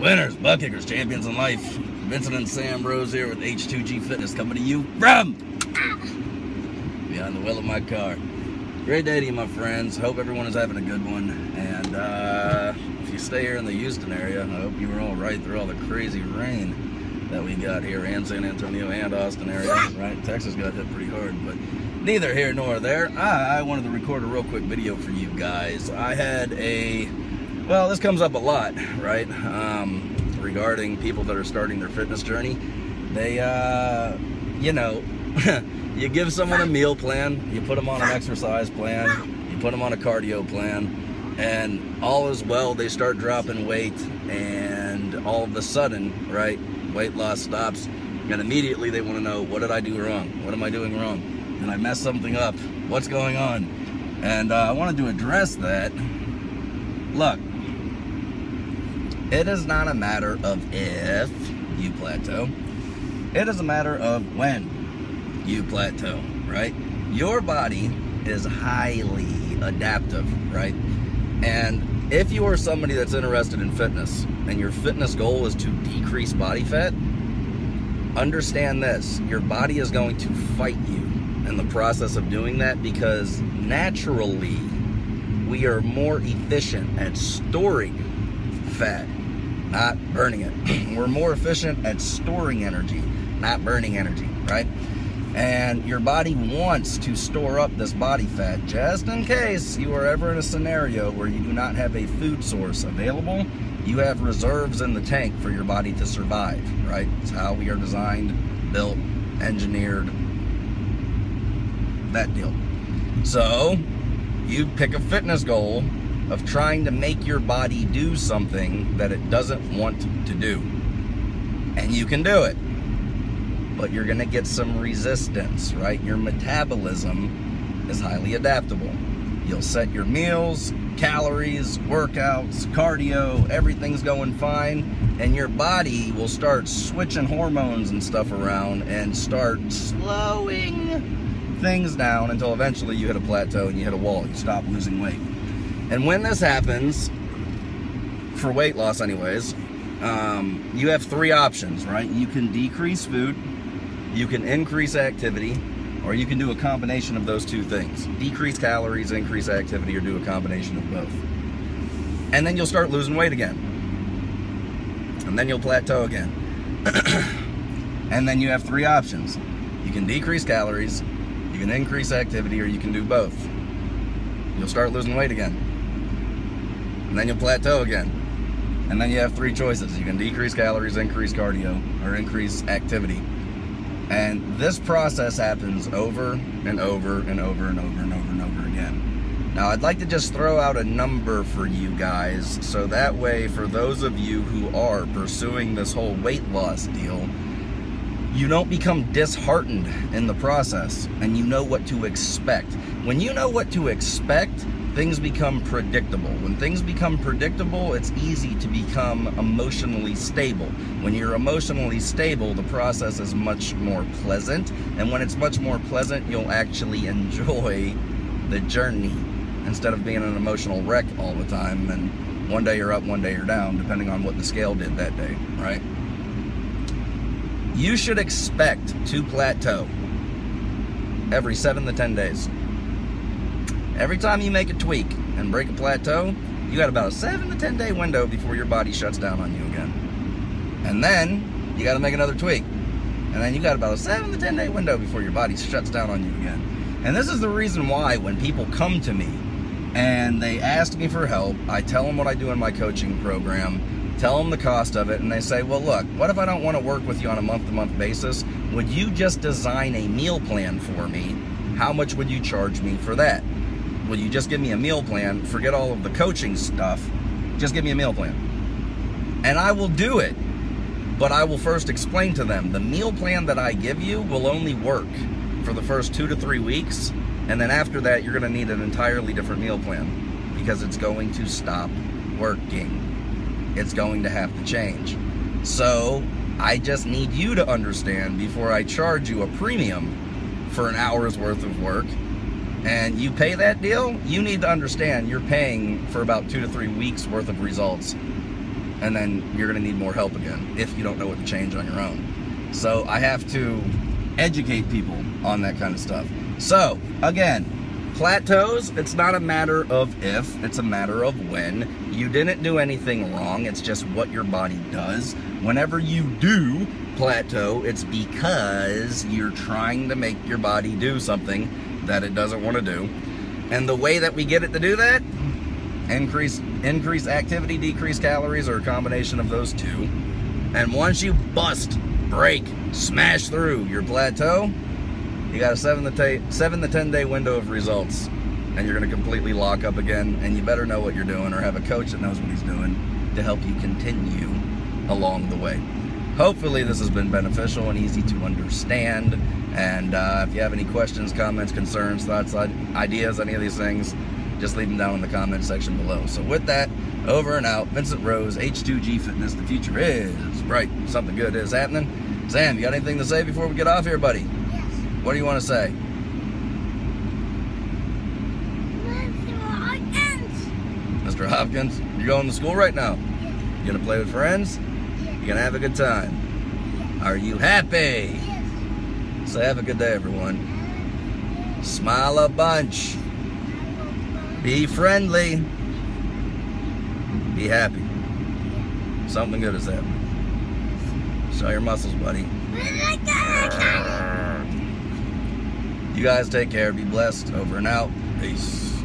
Winners, butt kickers, champions in life. Vincent and Sam Rose here with H2G Fitness coming to you from behind the wheel of my car. Great day to you, my friends. Hope everyone is having a good one. And uh, if you stay here in the Houston area, I hope you were all right through all the crazy rain that we got here in San Antonio and Austin area. Right? Texas got hit pretty hard, but neither here nor there. I, I wanted to record a real quick video for you guys. I had a well, this comes up a lot, right? Um, regarding people that are starting their fitness journey. They, uh, you know, you give someone a meal plan, you put them on an exercise plan, you put them on a cardio plan, and all is well, they start dropping weight, and all of a sudden, right, weight loss stops, and immediately they want to know, what did I do wrong? What am I doing wrong? Did I mess something up? What's going on? And uh, I wanted to address that. Look, it is not a matter of if you plateau. It is a matter of when you plateau, right? Your body is highly adaptive, right? And if you are somebody that's interested in fitness and your fitness goal is to decrease body fat, understand this your body is going to fight you in the process of doing that because naturally we are more efficient at storing fat not burning it. We're more efficient at storing energy, not burning energy, right? And your body wants to store up this body fat just in case you are ever in a scenario where you do not have a food source available. You have reserves in the tank for your body to survive, right? It's how we are designed, built, engineered, that deal. So, you pick a fitness goal of trying to make your body do something that it doesn't want to do. And you can do it. But you're going to get some resistance, right? Your metabolism is highly adaptable. You'll set your meals, calories, workouts, cardio, everything's going fine, and your body will start switching hormones and stuff around and start slowing things down until eventually you hit a plateau and you hit a wall. You stop losing weight. And when this happens, for weight loss anyways, um, you have three options, right? You can decrease food, you can increase activity, or you can do a combination of those two things. Decrease calories, increase activity, or do a combination of both. And then you'll start losing weight again. And then you'll plateau again. and then you have three options. You can decrease calories, you can increase activity, or you can do both. You'll start losing weight again and then you'll plateau again. And then you have three choices. You can decrease calories, increase cardio, or increase activity. And this process happens over and over and over and over and over and over again. Now, I'd like to just throw out a number for you guys so that way, for those of you who are pursuing this whole weight loss deal, you don't become disheartened in the process and you know what to expect. When you know what to expect, things become predictable. When things become predictable, it's easy to become emotionally stable. When you're emotionally stable, the process is much more pleasant. And when it's much more pleasant, you'll actually enjoy the journey instead of being an emotional wreck all the time. And one day you're up, one day you're down, depending on what the scale did that day, right? You should expect to plateau every seven to 10 days. Every time you make a tweak and break a plateau, you got about a seven to 10 day window before your body shuts down on you again. And then you got to make another tweak. And then you got about a seven to 10 day window before your body shuts down on you again. And this is the reason why when people come to me and they ask me for help, I tell them what I do in my coaching program, tell them the cost of it, and they say, well, look, what if I don't want to work with you on a month to month basis? Would you just design a meal plan for me? How much would you charge me for that? Will you just give me a meal plan? Forget all of the coaching stuff. Just give me a meal plan. And I will do it. But I will first explain to them the meal plan that I give you will only work for the first two to three weeks. And then after that, you're going to need an entirely different meal plan because it's going to stop working. It's going to have to change. So I just need you to understand before I charge you a premium for an hour's worth of work and you pay that deal, you need to understand you're paying for about two to three weeks worth of results. and then you're going to need more help again if you don't know what to change on your own. So I have to educate people on that kind of stuff. So, again, plateaus, it's not a matter of if, it's a matter of when. You didn't do anything wrong, it's just what your body does. Whenever you do plateau, it's because you're trying to make your body do something that it doesn't want to do. And the way that we get it to do that, increase increase activity, decrease calories, or a combination of those two. And once you bust, break, smash through your plateau, you got a seven to seven to ten day window of results, and you're going to completely lock up again. And you better know what you're doing, or have a coach that knows what he's doing to help you continue along the way. Hopefully, this has been beneficial and easy to understand. And uh, if you have any questions, comments, concerns, thoughts, ideas, any of these things, just leave them down in the comment section below. So with that, over and out, Vincent Rose, H2G Fitness. The future is bright. Something good is happening. Sam, you got anything to say before we get off here, buddy? Yes. What do you want to say? Mr. Hopkins. Mr. Hopkins, you're going to school right now? Yes. You gonna play with friends? You gonna have a good time? Are you happy? So have a good day, everyone. Smile a bunch. Be friendly. Be happy. Something good is happening. Show your muscles, buddy. You guys take care. Be blessed. Over and out. Peace.